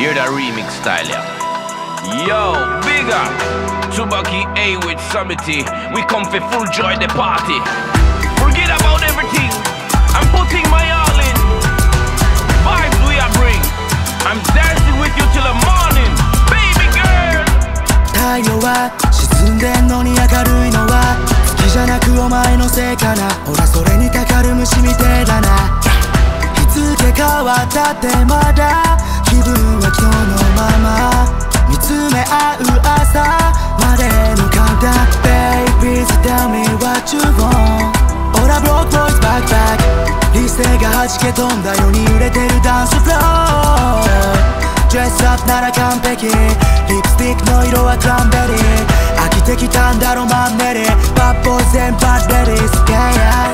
hear that remix style, yeah. Yo, big up! Tsubaki A with Summity. We come for full joy the party. Forget about everything. I'm putting my all in. Vibes we are bring. I'm dancing with you till the morning. Baby girl! 太陽は沈んでんのに明るいのは好きじゃなくお前のせいかなほらそれにかかる虫みてえだな日付変わったってまだ 気分は今日のまま。見つめ合う朝までのカウンター Baby tell me what you want all our block boys back back 理性が弾け飛んだように揺れてるダンスフロア。ドレスアップなら完璧。リップスティックの色はクランベリー飽きてきたんだろマンネリバッボーイ全バッレディー。ス yeah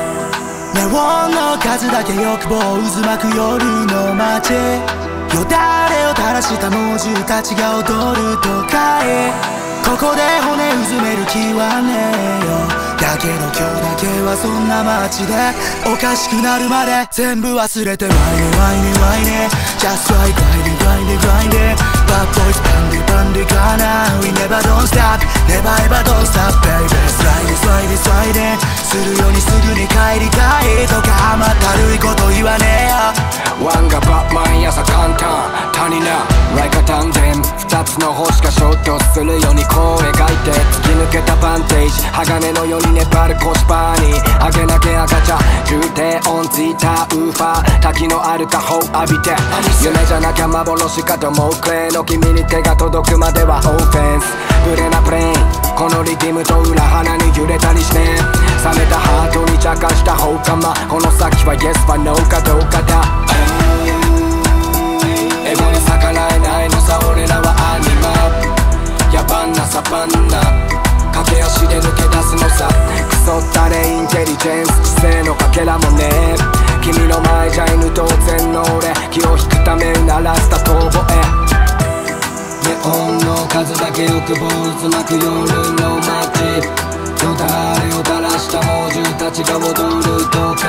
ネオンの数だけ欲望渦巻く夜の街。よだれを垂らした猛獣たちが踊る都会ここで骨うずめる気はねえよ。だけど今日だけはそんな街でおかしくなるまで全部忘れてワイネワイネワイネ。Just like grind it grind it grind it Bad boys バンディバンディかな We never don't stop Never ever don't stop baby. Slide it slide it slide it. するようにすぐに帰りたいとか甘ったるいこと言わねえ。よ朝簡単谷なライカタンデン二つの星が衝突するようにこう描いて突き抜けたバンテージ鋼のように粘る腰パーに上げなきゃ赤ちゃ重低音ついたウーファー滝のあるかほ浴びて夢じゃなきゃ幻かと思うクレの君に手が届くまではオーフェンス。ブレなプレインこのリズムと裏腹に揺れたりして冷めたハートに茶化した放課間この先は Yes は No かどうかだ。けらもね。君の前じゃ犬当然の俺気を引くため鳴らした遠吠えネオンの数だけ欲望渦巻く夜の街。よだれを垂らした猛獣たちが踊る都会。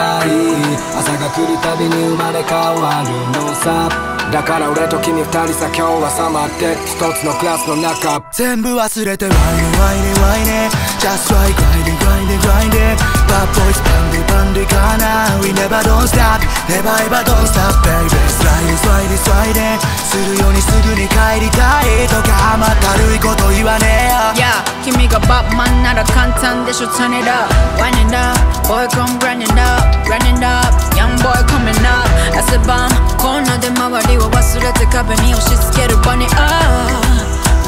朝が来るたびに生まれ変わるのさ。だから俺と君二人さ今日はさまって一つのクラスの中。全部忘れてワイネワイネワイネ。Just like grind it grind it grind it Bad boys バンディバンディかな We never don't stop Never ever don't stop baby Slide it slide it slide するようにすぐに帰りたいとか甘ったるいこと言わねえよ Yeah 君がバッマンなら簡単でしょ Turn it up Winding up Boy come grinding up Grinding up Young boy coming up 汗ばむこんなで周りを忘れて壁に押し付ける場にあ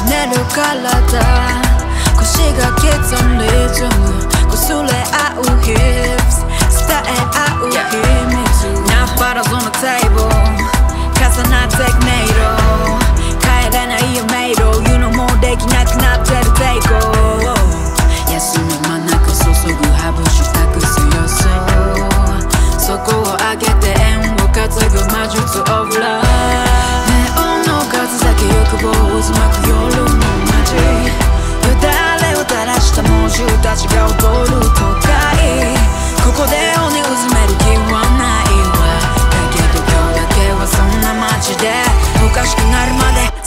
寝る体腰が刻んリズム擦れ合う hips 伝え合う秘密 Now bottles on the table 重なってくメイド帰れないよメイド You know もうできなくなってる抵抗休む間なく注ぐハブしたくすよそうそこを上げて円を担ぐ魔術 of love ネオンの数だけ欲望を渦巻く夜の街よだれを垂らした猛獣たちが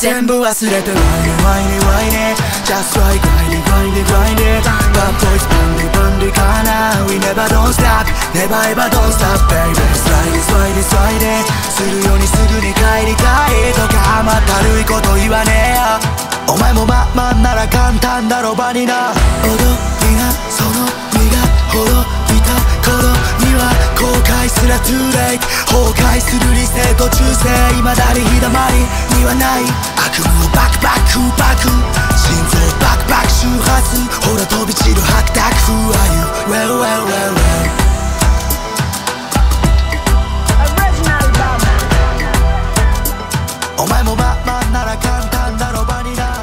全部忘れてワイネワイネワイネ Just like grind it grind it grind it Bad boys バンディバンディかな We never don't stop Never ever don't stop baby Slide it slide it slide it するようにすぐに帰りたいとか甘ったるいこと言わねえよお前もバッマンなら簡単だろバニラ踊りなその身が滅びた頃には後悔すら too late 成未だに日だまりにはない悪夢をバクバク心臓バクバク周波数ほら飛び散る白濁風あゆ Well well well well お前もバッマンなら簡単だろバニラ